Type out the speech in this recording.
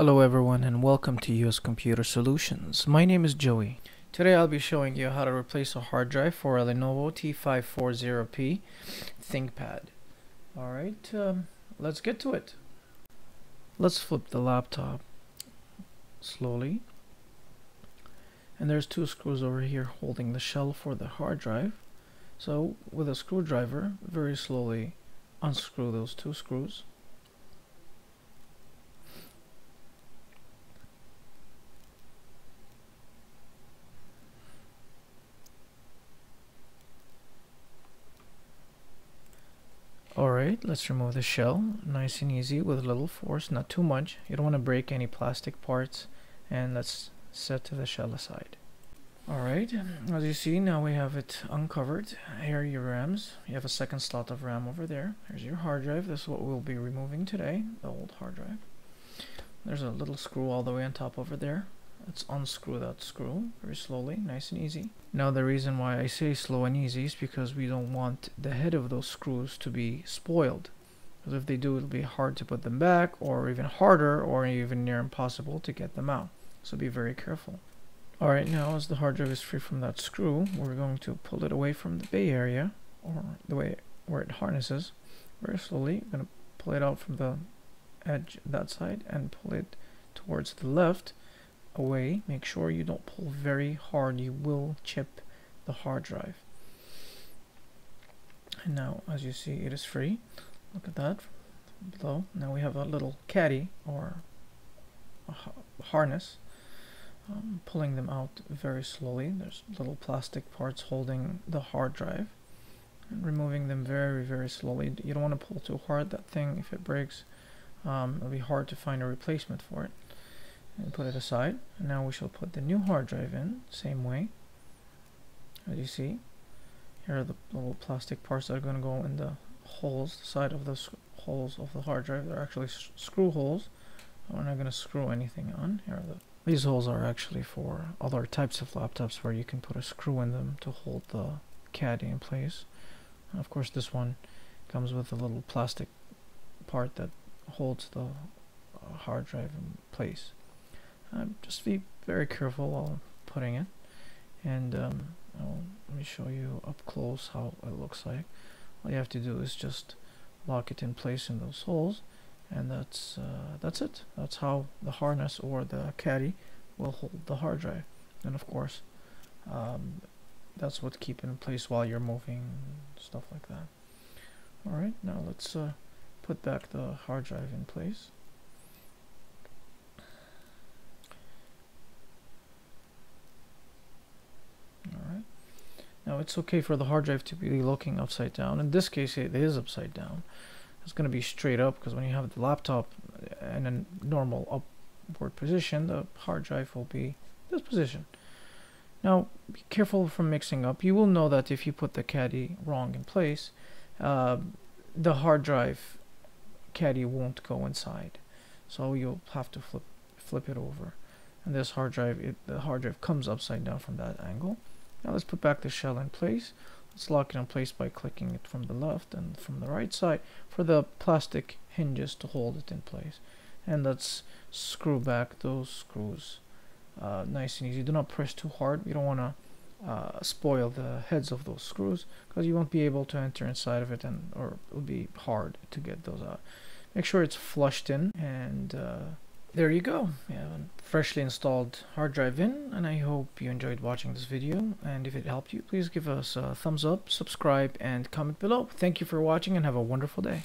Hello everyone and welcome to US Computer Solutions. My name is Joey. Today I'll be showing you how to replace a hard drive for a Lenovo T540p ThinkPad. Alright, um, let's get to it. Let's flip the laptop slowly. And there's two screws over here holding the shell for the hard drive. So with a screwdriver, very slowly unscrew those two screws. Alright, let's remove the shell. Nice and easy with a little force, not too much. You don't want to break any plastic parts. And let's set the shell aside. Alright, as you see now we have it uncovered. Here are your RAMs. You have a second slot of RAM over there. Here's your hard drive. This is what we'll be removing today, the old hard drive. There's a little screw all the way on top over there. Let's unscrew that screw very slowly, nice and easy. Now the reason why I say slow and easy is because we don't want the head of those screws to be spoiled. Because if they do, it'll be hard to put them back, or even harder, or even near impossible to get them out. So be very careful. Alright, now as the hard drive is free from that screw, we're going to pull it away from the bay area, or the way where it harnesses, very slowly. I'm going to pull it out from the edge that side and pull it towards the left away make sure you don't pull very hard. You will chip the hard drive. And now as you see it is free. Look at that below. Now we have a little caddy or harness. Um, pulling them out very slowly. There's little plastic parts holding the hard drive. And removing them very very slowly. You don't want to pull too hard that thing. If it breaks um, it'll be hard to find a replacement for it and put it aside. And now we shall put the new hard drive in, same way. As you see, here are the little plastic parts that are going to go in the holes, the side of the holes of the hard drive. They're actually screw holes. We're not going to screw anything on. Here the these holes are actually for other types of laptops where you can put a screw in them to hold the caddy in place. And of course this one comes with a little plastic part that holds the uh, hard drive in place. Um, just be very careful while putting it. And um, let me show you up close how it looks like. All you have to do is just lock it in place in those holes and that's uh, that's it. That's how the harness or the caddy will hold the hard drive. And of course, um, that's what keep in place while you're moving stuff like that. Alright, now let's uh, put back the hard drive in place. Now it's okay for the hard drive to be looking upside down. In this case it is upside down. It's going to be straight up because when you have the laptop in a normal upward position, the hard drive will be this position. Now be careful from mixing up. You will know that if you put the caddy wrong in place, uh, the hard drive caddy won't go inside. So you'll have to flip flip it over. And this hard drive, it, the hard drive comes upside down from that angle. Now let's put back the shell in place. Let's lock it in place by clicking it from the left and from the right side for the plastic hinges to hold it in place. And let's screw back those screws uh, nice and easy. Do not press too hard. You don't want to uh, spoil the heads of those screws because you won't be able to enter inside of it and or it'll be hard to get those out. Make sure it's flushed in and uh, there you go. Freshly installed hard drive in and I hope you enjoyed watching this video. And if it helped you please give us a thumbs up subscribe and comment below. Thank you for watching and have a wonderful day